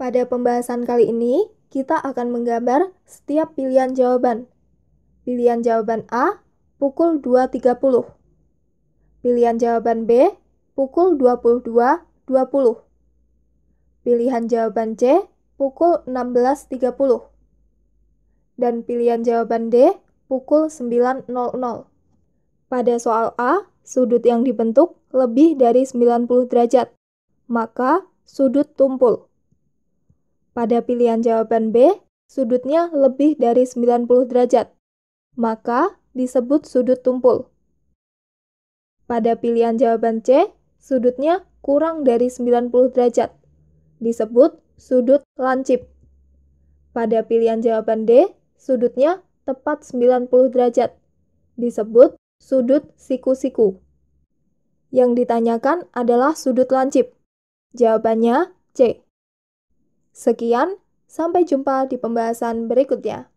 Pada pembahasan kali ini, kita akan menggambar setiap pilihan jawaban. Pilihan jawaban A, pukul 2.30. Pilihan jawaban B, pukul 22.20. Pilihan jawaban C, pukul 16.30. Dan pilihan jawaban D, pukul 9.00. Pada soal A, sudut yang dibentuk lebih dari 90 derajat, maka sudut tumpul. Pada pilihan jawaban B, sudutnya lebih dari 90 derajat, maka disebut sudut tumpul. Pada pilihan jawaban C, sudutnya kurang dari 90 derajat, disebut sudut lancip. Pada pilihan jawaban D, sudutnya tepat 90 derajat, disebut sudut siku-siku. Yang ditanyakan adalah sudut lancip. Jawabannya C. Sekian, sampai jumpa di pembahasan berikutnya.